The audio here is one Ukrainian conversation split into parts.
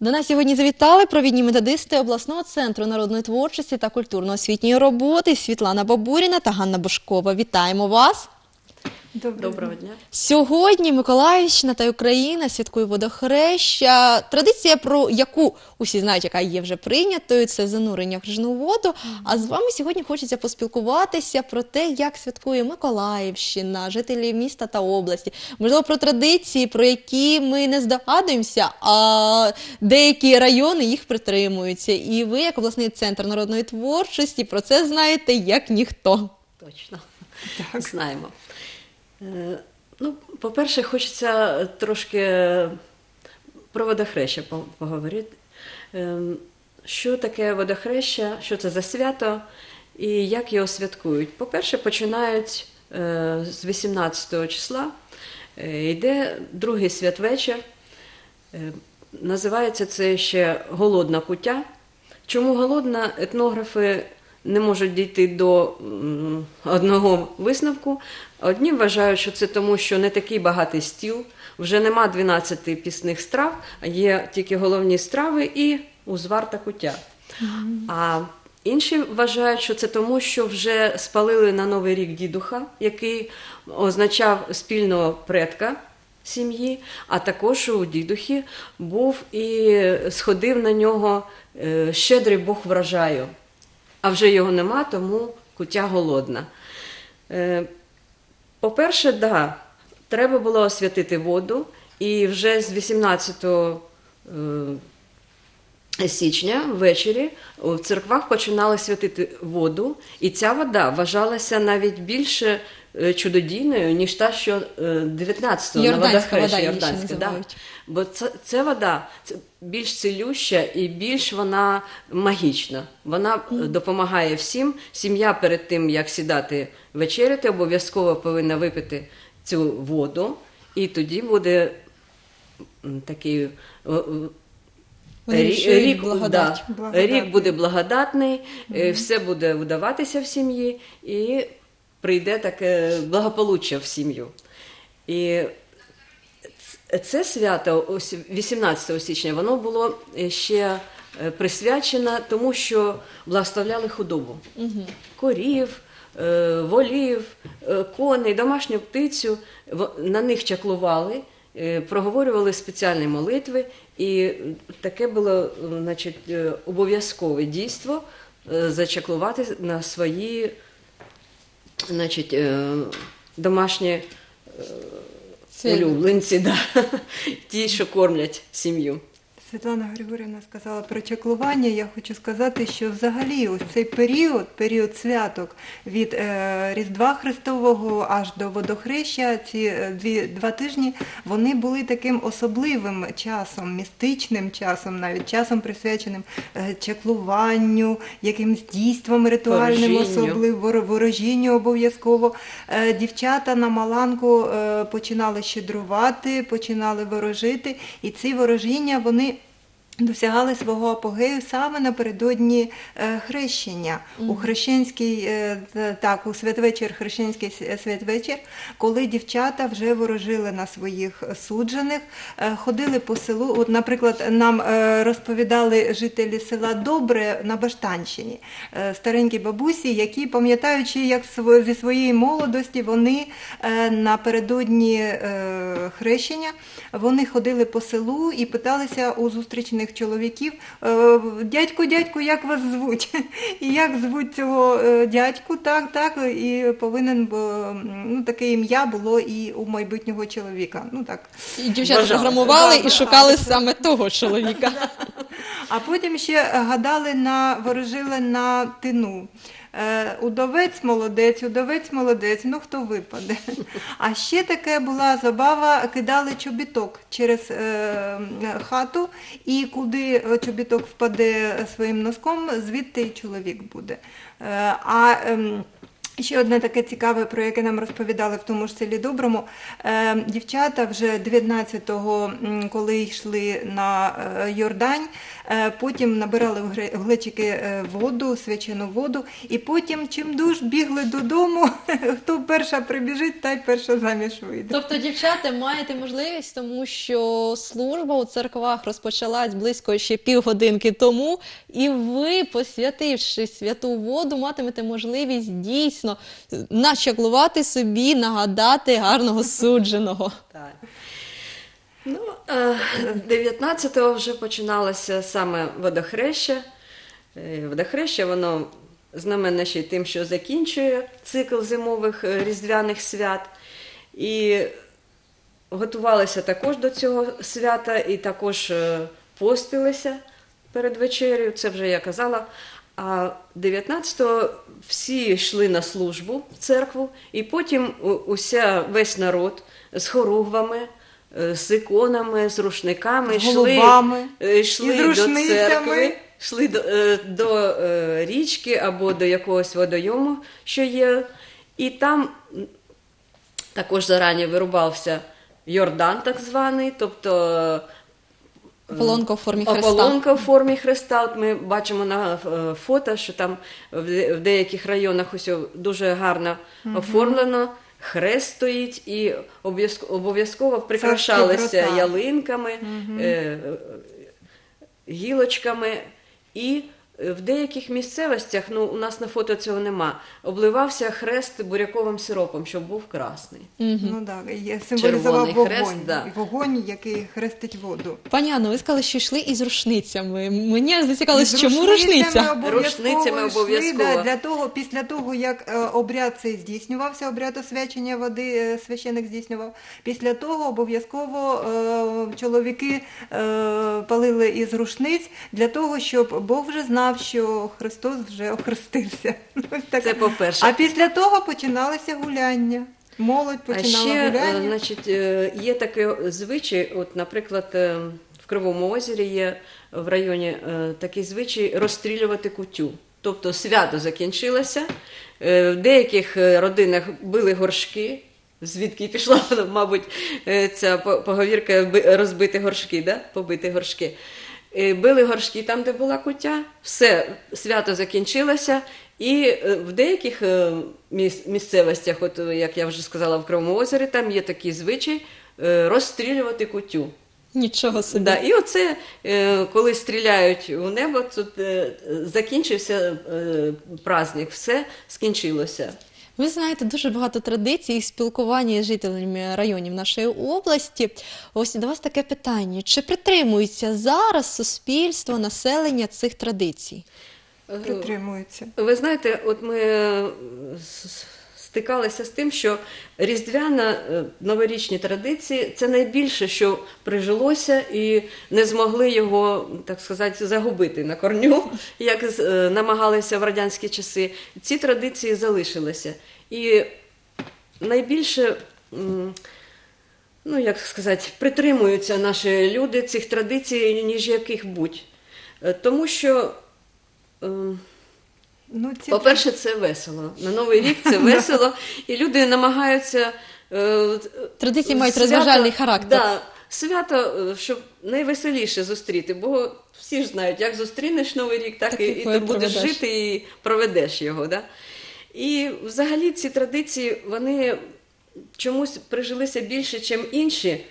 До нас сьогодні завітали провідні методисти обласного центру народної творчості та культурно-освітньої роботи Світлана Бабуріна та Ганна Бушкова. Вітаємо вас! Доброго дня. Сьогодні Миколаївщина та Україна святкує водохреща. Традиція, про яку усі знають, яка є вже прийнятою, це занурення в крижну воду. А з вами сьогодні хочеться поспілкуватися про те, як святкує Миколаївщина, жителі міста та області. Можливо, про традиції, про які ми не здогадуємося, а деякі райони їх притримуються. І ви, як обласний центр народної творчості, про це знаєте як ніхто. Точно. Знаємо. Е, Ну, по-перше, хочеться трошки про водохреща поговорити. Е, Що таке водохреща, що це за свято і як його святкують? По-перше, починають е, з 18 числа. Йде другий святвечір. Називається це ще голодна куття. Чому голодна? Етнографи не можуть дійти до одного висновку. Одні вважають, що це тому, що не такий багатий стіл, вже нема 12 пісних страв, є тільки головні страви і узвар та куття. А інші вважають, що це тому, що вже спалили на Новий рік дідуха, який означав спільного предка сім'ї, а також у дідухі був і сходив на нього е, щедрий Бог врожаю. А вже його нема, тому кутя голодна. Е, По-перше, да, треба було освятити воду, і вже з 18 е, січня ввечері в церквах починали святити воду, і ця вода вважалася навіть більше чудодійною, ніж та, що е, 19-го на Йорданська водохрещі, Йорданська, да. Бо це, це вода це більш цілюща і більш вона магічна. Вона е, допомагає всім. Сім'я перед тим, як сідати вечеряти, обов'язково повинна випити цю воду, і тоді буде такий е, е, рік, благодать. да, Благодатний. рік буде благодатний, е, все буде вдаватися в сім'ї, і прийде таке благополуччя в сім'ю. І це свято 18 січня, воно було ще е, присвячено тому, що благословляли худобу. Корів, е, волів, е, коней, домашню птицю. На них чаклували, проговорювали спеціальні молитви, і таке було значить, обов'язкове дійство зачаклувати на свої значить, е, домашні улюбленці, да. ті, що кормлять сім'ю. Світлана Григорівна сказала про чеклування. Я хочу сказати, що взагалі ось цей період, період святок від е, Різдва Христового аж до водохреща, ці е, дві, два тижні, вони були таким особливим часом, містичним часом, навіть часом присвяченим е, чеклуванню, якимсь дійствам ритуальним особливо, ворожінню обов'язково. Е, Дівчата на Маланку е, починали щедрувати, починали ворожити, і ці ворожіння вони. Досягали свого апогею саме напередодні е, хрещення у хрещенський е, так, у святвечір, хрещенський святвечір, коли дівчата вже ворожили на своїх суджених, е, ходили по селу. От, наприклад, нам розповідали жителі села Добре на Баштанщині, старенькі бабусі, які, пам'ятаючи, як зі своєї молодості вони напередодні хрещення вони ходили по селу і питалися у зустрічних чоловіків: е, дядьку, дядьку, як вас звуть? І як звуть цього е, дядьку? Так, так, і повинен ну, таке ім'я було і у майбутнього чоловіка. Ну так. І дівчата програмували і шукали саме того чоловіка. А потім ще гадали на ворожили на тину. Е, Удовець молодець, удовець молодець, ну хто випаде. А ще таке була забава, кидали чобіток через е, хату, і куди чобіток впаде своїм носком, звідти і чоловік буде. Е, а ем, Ще одне таке цікаве, про яке нам розповідали в тому ж селі Доброму. Е, дівчата вже 19-го, коли йшли на е, Йордань, е, потім набирали в глечики воду, свячену воду, і потім чимдуж бігли додому. Хто перша прибіжить, та й перша заміж вийде. Тобто, дівчата, маєте можливість, тому що служба у церквах розпочалась близько ще півгодинки тому, і ви, посвятивши святу воду, матимете можливість дійсно начаклувати собі, нагадати гарного судженого. Так. Ну, е, 19-го вже починалося саме водохреща. Е, Водохреща, воно знаменне ще й тим, що закінчує цикл зимових е, різдвяних свят. І готувалися також до цього свята, і також е, постилися перед вечерею, це вже я казала. А 19-го всі йшли на службу в церкву, і потім уся весь народ з хоругвами, е, з іконами, з рушниками йшли, е, йшли до церкви, йшли до, е, до річки або до якогось водойому, що є. І там також зарані вирубався Йордан, так званий, тобто Ополонка в формі хреста. Ополонка в формі хреста. От ми бачимо на е, фото, що там в деяких районах ось дуже гарно оформлено. Хрест стоїть і обов'язково прикрашалися ялинками, е, е, гілочками. І в деяких місцевостях, ну у нас на фото цього нема, обливався хрест буряковим сиропом, щоб був красний. Ну так, є- символізував Червоний вогонь. хрест, да. Вогонь, який хрестить воду. Пані Анно, ви сказали, що йшли із рушницями. Мені аж зацікавилось, З чому рушницями рушниця? обов'язково Рушницями йшли, обов'язково. да, для того, після того, як е, обряд цей здійснювався, обряд освячення води е, священик здійснював. Після того обов'язково е, чоловіки е, палили із рушниць для того, щоб Бог вже знав, що Христос вже охрестився. Це по-перше. А після того починалися гуляння. Молодь А починала ще, е, гуляння. значить, е, є такий звичай, от, наприклад, е, в Кривому озері є в районі такий звичай розстрілювати кутю. Тобто свято закінчилося, в деяких родинах били горшки, звідки пішла, мабуть, ця поговірка розбити горшки, да? побити горшки. Е, Били горшки там, де була кутя, все, свято закінчилося. І е, в деяких е, місцевостях, от як я вже сказала, в Кривому озері, там є такий звичай розстрілювати кутю. Нічого собі. Да, і оце, коли стріляють у небо, тут закінчився праздник, все скінчилося. Ви знаєте дуже багато традицій спілкування з жителями районів нашої області. Ось до вас таке питання: чи притримується зараз суспільство, населення цих традицій? Притримується. Ви знаєте, от ми е, стикалися з тим, що різдвяна е, новорічні традиції це найбільше, що прижилося, і не змогли його, так сказати, загубити на корню, як е, намагалися в радянські часи. Ці традиції залишилися. І найбільше. Ну, як сказати, притримуються наші люди цих традицій, ніж яких будь. Е, Тому що ем, Ну, ці по-перше, це весело. На Новий рік це весело, і люди намагаються. е, Традиції мають свято- розважальний характер. Да, свято, е, щоб найвеселіше зустріти, бо всі ж знають, як зустрінеш Новий рік, так, Так і, і і ти будеш проведеш. жити і проведеш його. Да? І взагалі ці традиції, вони чомусь прижилися більше, ніж інші.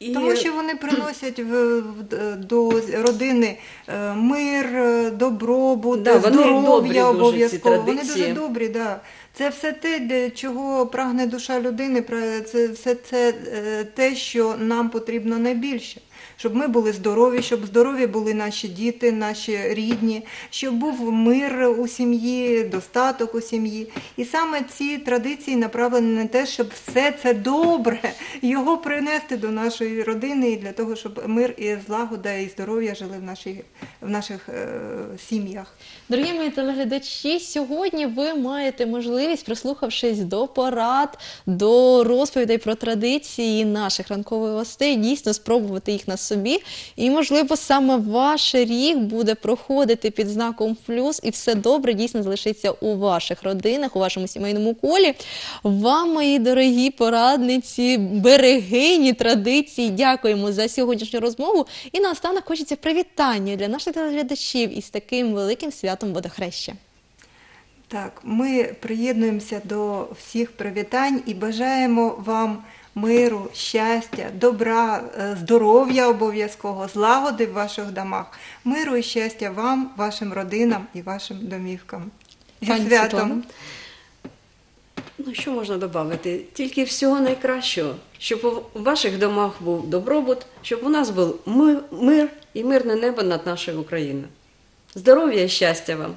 І... Тому що вони приносять в, в- до родини е, мир, е, добробут, Да, здоров'я обов'язково. Вони дуже добрі, да. Це все те, де чого прагне душа людини, це все це е, те, що нам потрібно найбільше. Щоб ми були здорові, щоб здорові були наші діти, наші рідні, щоб був мир у сім'ї, достаток у сім'ї. І саме ці традиції направлені на те, щоб все це добре його принести до нашої родини і для того, щоб мир і злагода і здоров'я жили в, нашій, в наших е, сім'ях. Дорогі мої телеглядачі, сьогодні ви маєте можливість. прислухавшись до порад, до розповідей про традиції наших ранкових гостей, дійсно спробувати їх на собі. І, можливо, саме ваш рік буде проходити під знаком плюс, і все добре дійсно залишиться у ваших родинах, у вашому сімейному колі. Вам, мої дорогі порадниці, берегині традицій, дякуємо за сьогоднішню розмову. І наостанок хочеться привітання для наших телеглядачів із таким великим святом водохреща. Так, ми приєднуємося до всіх привітань і бажаємо вам миру, щастя, добра, е, здоров'я обов'язково, злагоди в ваших домах, миру і щастя вам, вашим родинам і вашим домівкам. Зі Пані святом! Ну, що можна додати? Тільки всього найкращого, щоб у ваших домах був добробут, щоб у нас був ми- мир і мирне небо над нашою Україною. Здоров'я і щастя вам!